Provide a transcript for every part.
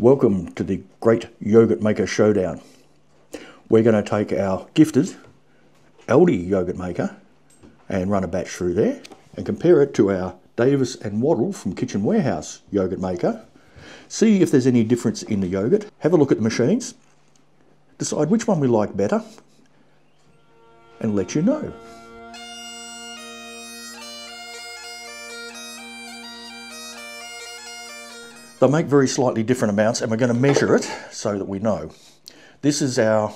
Welcome to the Great Yogurt Maker Showdown. We're going to take our gifted Aldi yogurt maker and run a batch through there and compare it to our Davis and Waddell from Kitchen Warehouse yogurt maker. See if there's any difference in the yogurt. Have a look at the machines. Decide which one we like better and let you know. They make very slightly different amounts and we're going to measure it so that we know. This is our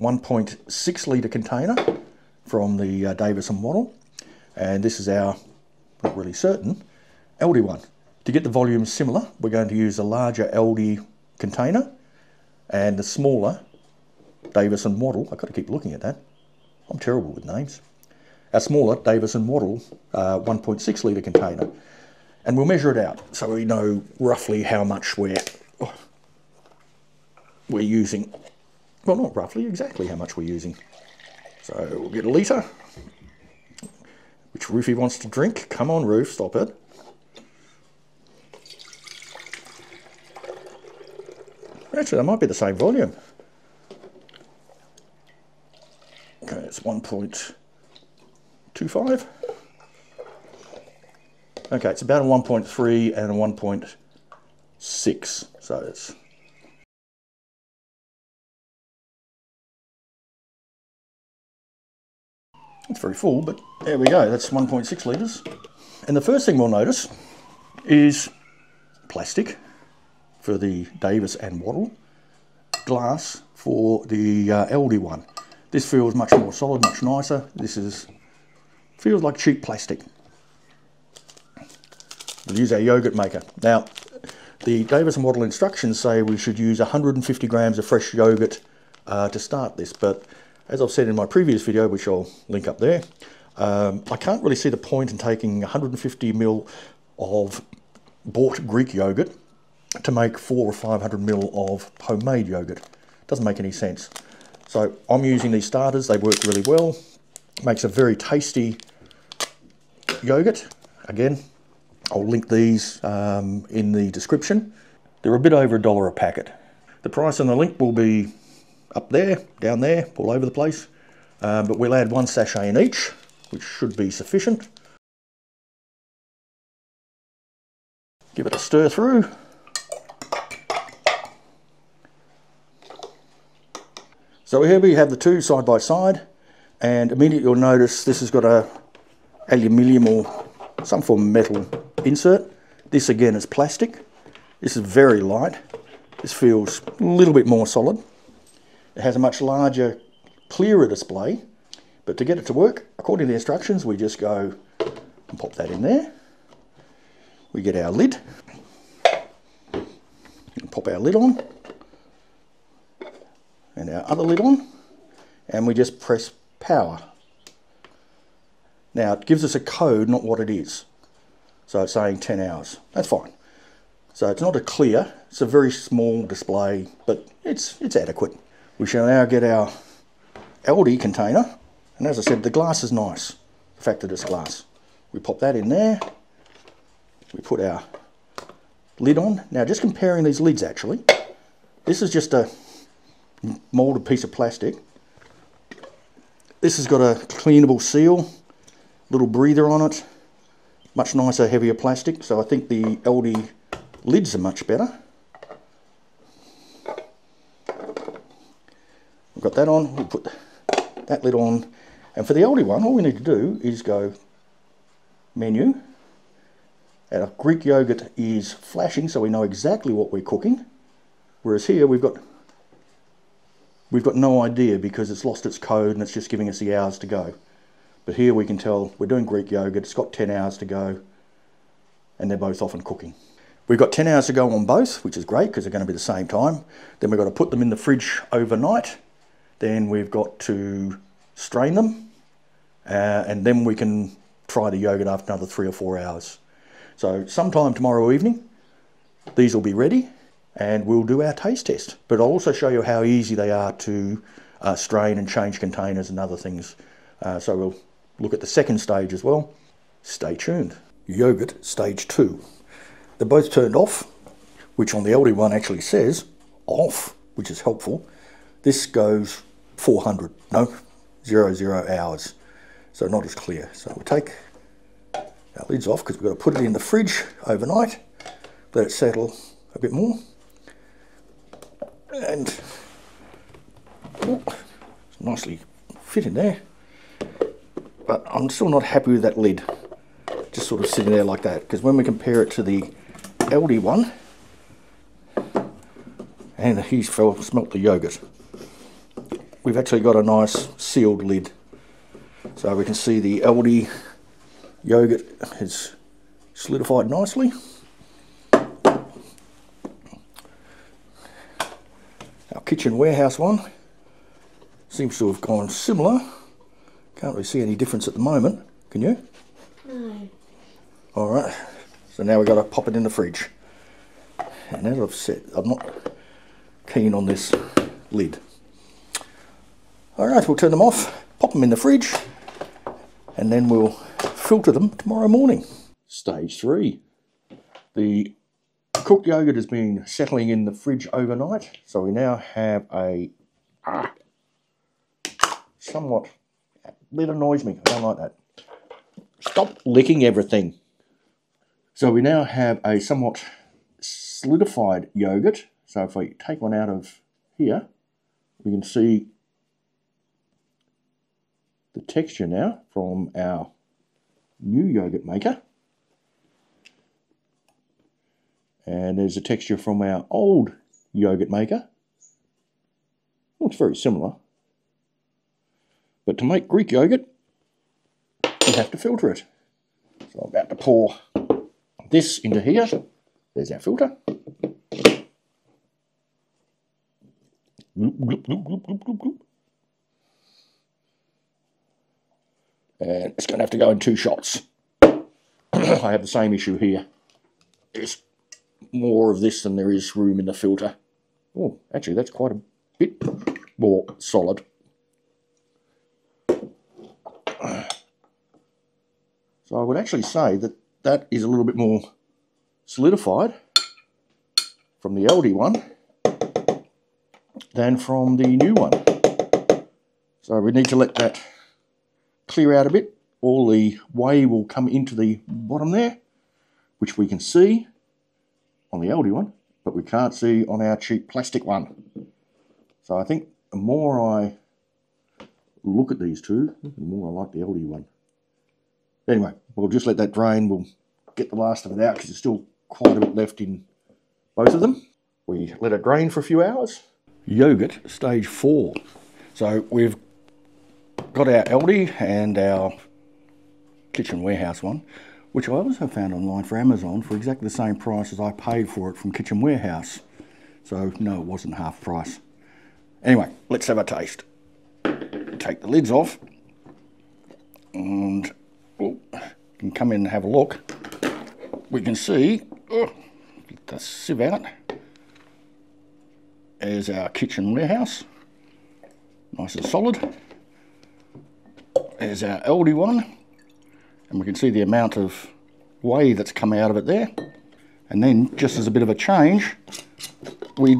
1.6 litre container from the uh, Davis and and this is our, not really certain, Aldi one. To get the volume similar we're going to use a larger Aldi container and the smaller Davis and Waddell, I've got to keep looking at that, I'm terrible with names. Our smaller Davis and Waddell uh, 1.6 litre container and we'll measure it out so we know roughly how much we're we're using. Well, not roughly, exactly how much we're using. So we'll get a litre, which Roofy wants to drink. Come on, Roof, stop it. Actually, that might be the same volume. Okay, it's 1.25. Okay, it's about a 1.3 and a 1.6. So it's It's very full, but there we go. That's 1.6 litres. And the first thing we'll notice is plastic for the Davis and Waddell, glass for the uh, Aldi one. This feels much more solid, much nicer. This is feels like cheap plastic. We'll use our yogurt maker. Now, the Davis Model instructions say we should use 150 grams of fresh yogurt uh, to start this, but as I've said in my previous video, which I'll link up there, um, I can't really see the point in taking 150 ml of bought Greek yogurt to make four or 500 ml of homemade yogurt. Doesn't make any sense. So I'm using these starters, they work really well. Makes a very tasty yogurt. Again, I'll link these um, in the description. They're a bit over a dollar a packet. The price on the link will be up there, down there, all over the place. Um, but we'll add one sachet in each, which should be sufficient. Give it a stir through. So here we have the two side by side and immediately you'll notice this has got a aluminium or some form of metal insert. This again is plastic. This is very light. This feels a little bit more solid. It has a much larger, clearer display. But to get it to work, according to the instructions, we just go and pop that in there. We get our lid. Pop our lid on. And our other lid on. And we just press power. Now it gives us a code, not what it is. So it's saying 10 hours. That's fine. So it's not a clear, it's a very small display, but it's, it's adequate. We shall now get our Aldi container. And as I said, the glass is nice, the fact that it's glass. We pop that in there. We put our lid on. Now just comparing these lids actually, this is just a molded piece of plastic. This has got a cleanable seal, little breather on it, much nicer, heavier plastic. So I think the Aldi lids are much better. We've got that on, we'll put that lid on. And for the Aldi one, all we need to do is go menu. Our Greek yogurt is flashing, so we know exactly what we're cooking. Whereas here we've got we've got no idea because it's lost its code and it's just giving us the hours to go. But here we can tell we're doing Greek yogurt, it's got 10 hours to go, and they're both off and cooking. We've got 10 hours to go on both, which is great because they're going to be the same time. Then we've got to put them in the fridge overnight. Then we've got to strain them, uh, and then we can try the yogurt after another three or four hours. So sometime tomorrow evening, these will be ready and we'll do our taste test. But I'll also show you how easy they are to uh, strain and change containers and other things. Uh, so we'll look at the second stage as well. Stay tuned. Yogurt stage two. They're both turned off. which on the Aldi one actually says off, which is helpful. This goes 400, no, zero, zero hours. So not as clear. So we'll take our lids off because we've got to put it in the fridge overnight, let it settle a bit more. And it's nicely fit in there. But I'm still not happy with that lid. Just sort of sitting there like that. Because when we compare it to the Aldi one, and he's smelt the yogurt. We've actually got a nice sealed lid. So we can see the Aldi yogurt has solidified nicely. Our kitchen warehouse one seems to have gone similar. Can't really see any difference at the moment. Can you? No. Alright, so now we've got to pop it in the fridge. And as I've said, I'm not keen on this lid. Alright, we'll turn them off, pop them in the fridge, and then we'll filter them tomorrow morning. Stage three. The cooked yogurt has been settling in the fridge overnight, so we now have a ah, somewhat, that annoys me, I don't like that. Stop licking everything. So we now have a somewhat solidified yogurt. So if we take one out of here, we can see the texture now from our new yogurt maker. And there's a texture from our old yogurt maker. Looks very similar. But to make Greek yogurt, you have to filter it. So I'm about to pour this into here. There's our filter. And it's going to have to go in two shots. I have the same issue here. There's more of this than there is room in the filter. Oh, actually, that's quite a bit more solid. So I would actually say that that is a little bit more solidified from the Aldi one than from the new one. So we need to let that clear out a bit. All the whey will come into the bottom there, which we can see on the Aldi one, but we can't see on our cheap plastic one. So I think the more I look at these two, the more I like the Aldi one. Anyway, we'll just let that drain. We'll get the last of it out because there's still quite a bit left in both of them. We let it drain for a few hours. Yogurt, stage four. So we've got our Aldi and our kitchen warehouse one, which I also found online for Amazon for exactly the same price as I paid for it from Kitchen Warehouse. So no, it wasn't half price. Anyway, let's have a taste. Take the lids off and oh, can come in and have a look. We can see, oh, get the sieve out. There's our kitchen warehouse, nice and solid. There's our Aldi one, and we can see the amount of whey that's come out of it there. And then, just as a bit of a change, we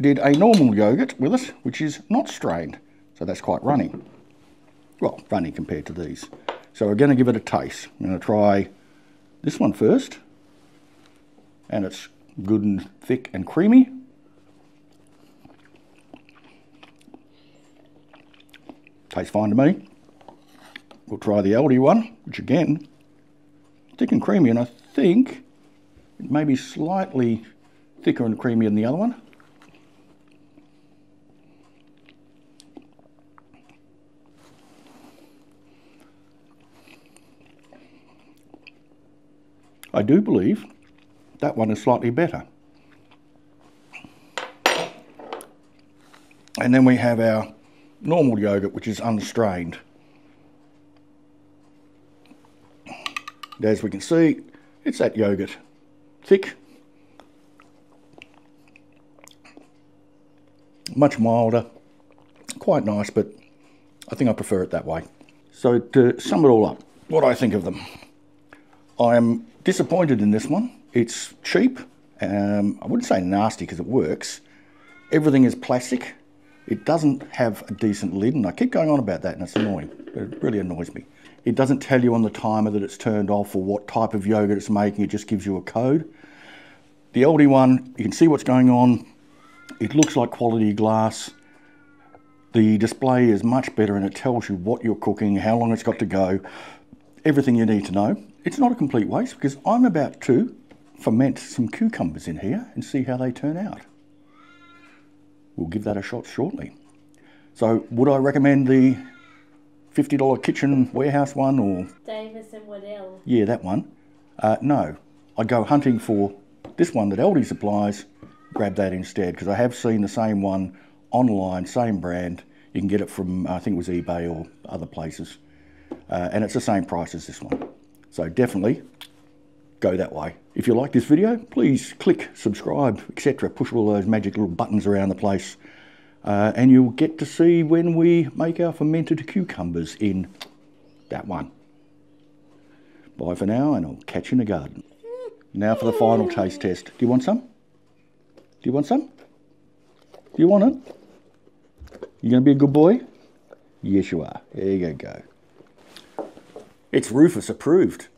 did a normal yogurt with it, which is not strained. So that's quite runny. Well, runny compared to these. So we're going to give it a taste. I'm going to try this one first. And it's good and thick and creamy. Tastes fine to me. We'll try the Aldi one, which again, thick and creamy, and I think it may be slightly thicker and creamier than the other one. I do believe that one is slightly better. And then we have our normal yogurt, which is unstrained. as we can see, it's that yogurt. Thick, much milder, quite nice, but I think I prefer it that way. So to sum it all up, what I think of them. I am disappointed in this one. It's cheap Um, I wouldn't say nasty because it works. Everything is plastic. It doesn't have a decent lid, and I keep going on about that, and it's annoying. It really annoys me. It doesn't tell you on the timer that it's turned off or what type of yogurt it's making. It just gives you a code. The Aldi one, you can see what's going on. It looks like quality glass. The display is much better and it tells you what you're cooking, how long it's got to go, everything you need to know. It's not a complete waste because I'm about to ferment some cucumbers in here and see how they turn out. We'll give that a shot shortly. So would I recommend the $50 kitchen warehouse one or... Davis and Waddell. Yeah, that one. Uh, no, I go hunting for this one that Aldi supplies, grab that instead because I have seen the same one online, same brand. You can get it from, I think it was eBay or other places. Uh, and it's the same price as this one. So definitely go that way. If you like this video, please click subscribe, etc. Push all those magic little buttons around the place. Uh, and you'll get to see when we make our fermented cucumbers in that one. Bye for now, and I'll catch you in the garden. Now for the final taste test. Do you want some? Do you want some? Do you want it? You gonna be a good boy? Yes, you are. There you go. It's Rufus approved.